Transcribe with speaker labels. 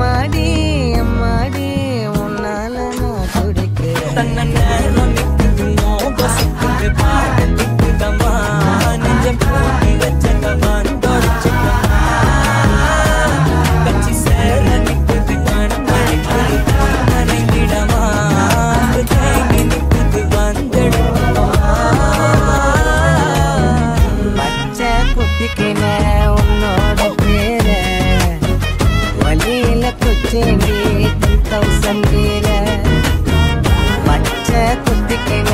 Speaker 1: அம்மாடி அம்மாடி உன்னால நான் துடிக்கிறேன்.
Speaker 2: தன்ன நேரம் நிக்குதுமோ பசிக்குது பாட்டு திக்குதம்மா நெஞ்சம் பூட்டி வச்சதவான் தொடச்சுக்கமா கச்சி சேர நிக்குது கண் வழிக்குது நனைந்திடமா தேங்கி நிக்குது வந்தெடுக்கமா
Speaker 1: பச்சை குத்திக்கின வச்சேங்க தௌசண்ட் வேற மச்ச குத்திக்கல